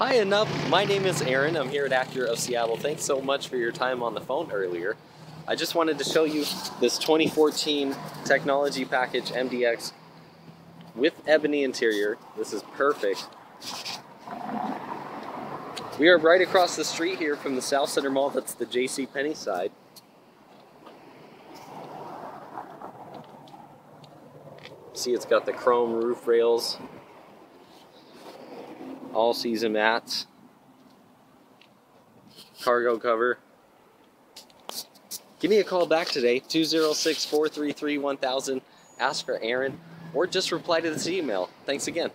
Hi Anup. My name is Aaron. I'm here at Acura of Seattle. Thanks so much for your time on the phone earlier. I just wanted to show you this 2014 technology package MDX with ebony interior. This is perfect. We are right across the street here from the Southcenter Mall. That's the J.C. Penney side. See, it's got the chrome roof rails, all season mats, cargo cover. Give me a call back today, 206 433 1000. Ask for Aaron or just reply to this email. Thanks again.